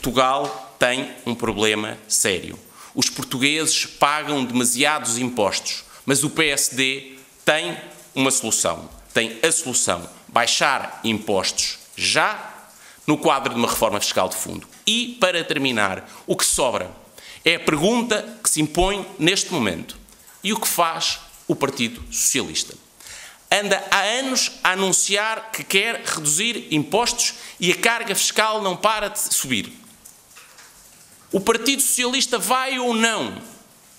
Portugal tem um problema sério. Os portugueses pagam demasiados impostos, mas o PSD tem uma solução. Tem a solução: baixar impostos já no quadro de uma reforma fiscal de fundo. E, para terminar, o que sobra é a pergunta que se impõe neste momento. E o que faz o Partido Socialista? Anda há anos a anunciar que quer reduzir impostos e a carga fiscal não para de subir. O Partido Socialista vai ou não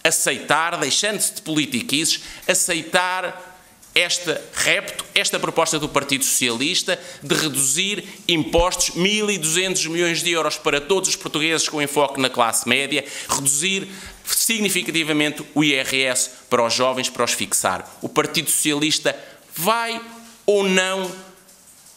aceitar, deixando-se de politiquices, aceitar esta repto, esta proposta do Partido Socialista de reduzir impostos 1.200 milhões de euros para todos os portugueses com enfoque na classe média, reduzir significativamente o IRS para os jovens, para os fixar. O Partido Socialista vai ou não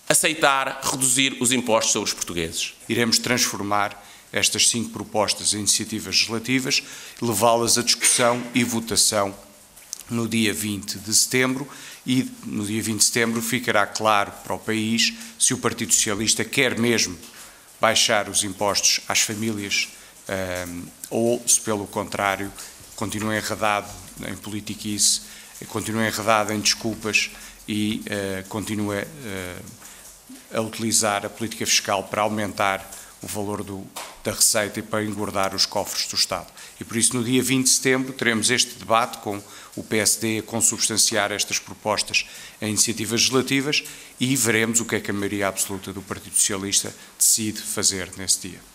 aceitar reduzir os impostos sobre os portugueses? Iremos transformar estas cinco propostas em iniciativas legislativas, levá-las à discussão e votação no dia 20 de setembro. E no dia 20 de setembro ficará claro para o país se o Partido Socialista quer mesmo baixar os impostos às famílias um, ou se, pelo contrário, continua enredado em politiquice, continua enredado em desculpas e uh, continua uh, a utilizar a política fiscal para aumentar o valor do, da receita e para engordar os cofres do Estado. E por isso, no dia 20 de setembro, teremos este debate com o PSD a consubstanciar estas propostas em iniciativas legislativas e veremos o que é que a maioria absoluta do Partido Socialista decide fazer nesse dia.